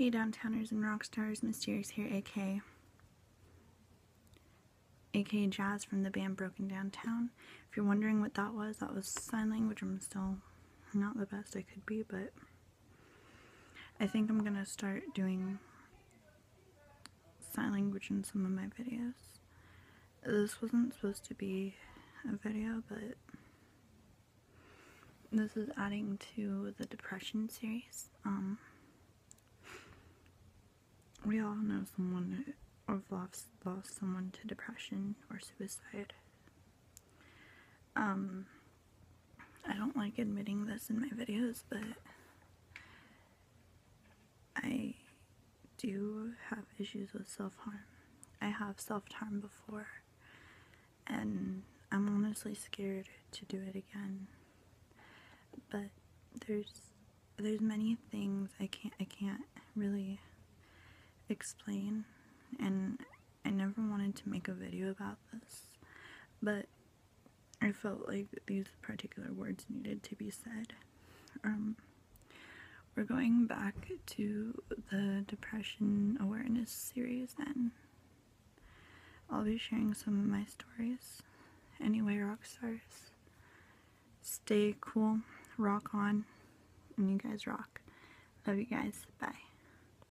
Hey downtowners and rock stars, Mysterious here, AK. AK Jazz from the band Broken Downtown. If you're wondering what that was, that was sign language. I'm still not the best I could be, but I think I'm gonna start doing sign language in some of my videos. This wasn't supposed to be a video, but this is adding to the depression series. Um, we all know someone or have lost, lost someone to depression or suicide. Um, I don't like admitting this in my videos, but I do have issues with self-harm. I have self-harm before, and I'm honestly scared to do it again. But there's there's many things I can't I can't explain and I never wanted to make a video about this but I felt like these particular words needed to be said. Um, we're going back to the depression awareness series and I'll be sharing some of my stories. Anyway, rock stars, stay cool, rock on, and you guys rock. Love you guys. Bye.